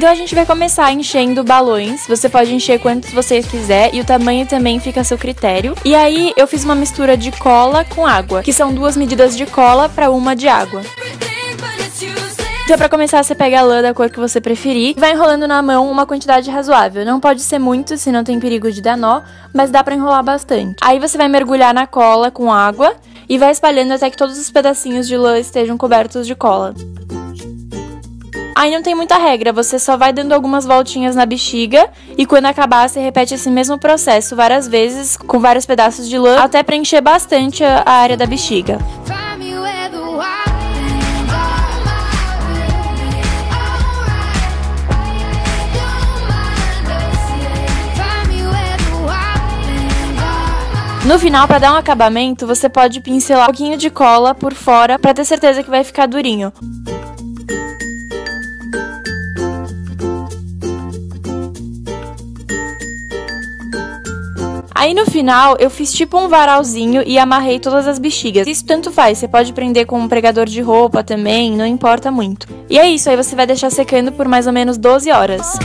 Então a gente vai começar enchendo balões. Você pode encher quantos você quiser e o tamanho também fica a seu critério. E aí eu fiz uma mistura de cola com água, que são duas medidas de cola para uma de água. Então, para começar, você pega a lã da cor que você preferir e vai enrolando na mão uma quantidade razoável. Não pode ser muito, senão tem perigo de dar nó, mas dá para enrolar bastante. Aí você vai mergulhar na cola com água e vai espalhando até que todos os pedacinhos de lã estejam cobertos de cola. Aí não tem muita regra, você só vai dando algumas voltinhas na bexiga e quando acabar você repete esse mesmo processo várias vezes com vários pedaços de lã até preencher bastante a área da bexiga. No final, para dar um acabamento, você pode pincelar um pouquinho de cola por fora para ter certeza que vai ficar durinho. Aí no final eu fiz tipo um varalzinho e amarrei todas as bexigas. Isso tanto faz, você pode prender com um pregador de roupa também, não importa muito. E é isso, aí você vai deixar secando por mais ou menos 12 horas.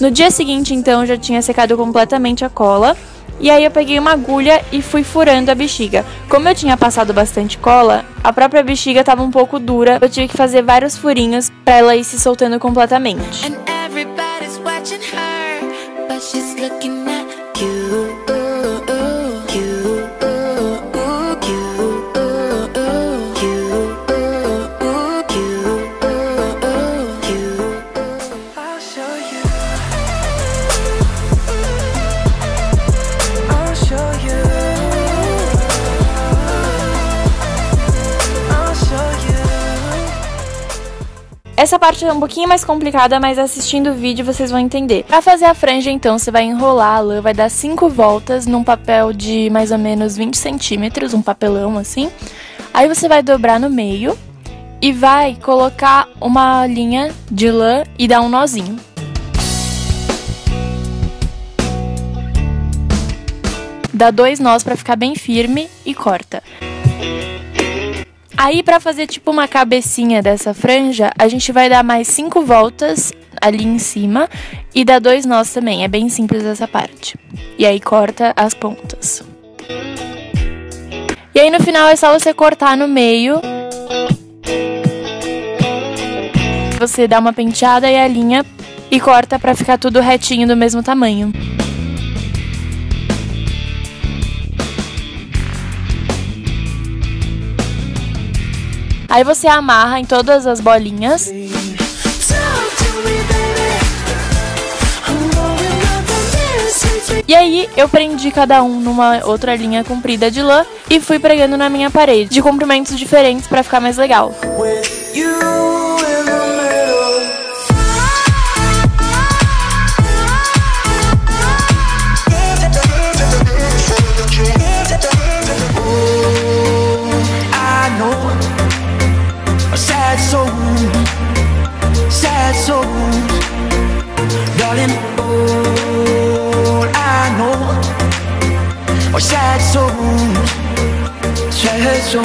No dia seguinte, então, já tinha secado completamente a cola. E aí eu peguei uma agulha e fui furando a bexiga. Como eu tinha passado bastante cola, a própria bexiga estava um pouco dura. Eu tive que fazer vários furinhos para ela ir se soltando completamente. Essa parte é um pouquinho mais complicada, mas assistindo o vídeo vocês vão entender. Para fazer a franja, então, você vai enrolar a lã, vai dar 5 voltas num papel de mais ou menos 20 centímetros, um papelão assim. Aí você vai dobrar no meio e vai colocar uma linha de lã e dar um nozinho. Dá dois nós para ficar bem firme e corta. Aí, para fazer tipo uma cabecinha dessa franja, a gente vai dar mais cinco voltas ali em cima e dar dois nós também. É bem simples essa parte. E aí corta as pontas. E aí no final é só você cortar no meio. Você dá uma penteada e a linha e corta para ficar tudo retinho do mesmo tamanho. Aí você amarra em todas as bolinhas. E aí eu prendi cada um numa outra linha comprida de lã e fui pregando na minha parede, de comprimentos diferentes para ficar mais legal. 我下一种，下一种